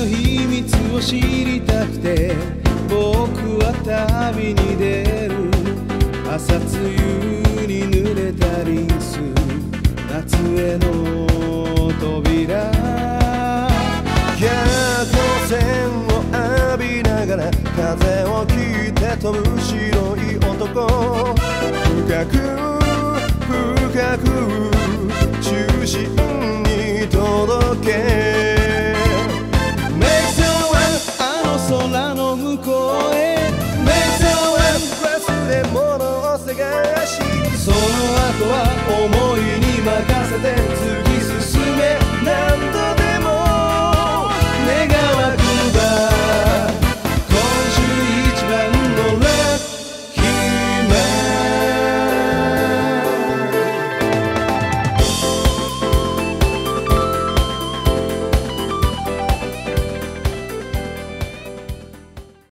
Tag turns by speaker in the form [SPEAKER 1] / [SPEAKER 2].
[SPEAKER 1] の秘密を知りたくて僕は旅に出る。朝露に濡れたリンス夏への扉。
[SPEAKER 2] 逆光線を浴びながら風を切って飛ぶ白い男。深く深く estátua ou.